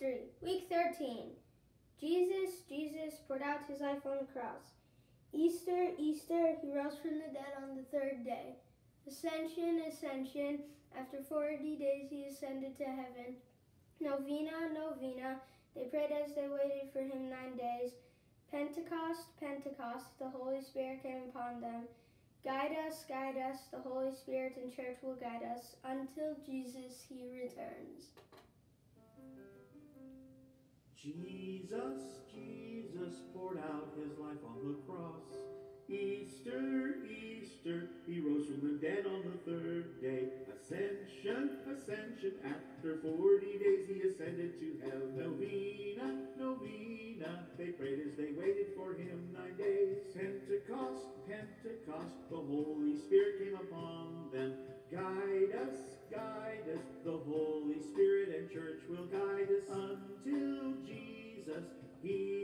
Week 13. Jesus, Jesus poured out his life on the cross. Easter, Easter, he rose from the dead on the third day. Ascension, Ascension, after 40 days he ascended to heaven. Novena, Novena, they prayed as they waited for him nine days. Pentecost, Pentecost, the Holy Spirit came upon them. Guide us, guide us, the Holy Spirit and church will guide us until Jesus he returns. Jesus, Jesus poured out his life on the cross. Easter, Easter, he rose from the dead on the third day. Ascension, ascension, after 40 days he ascended to heaven. Novena, novena, they prayed as they waited for him nine days. Pentecost, Pentecost, the Holy Spirit came upon them. Guide us, guide us, the Holy Spirit and church will he.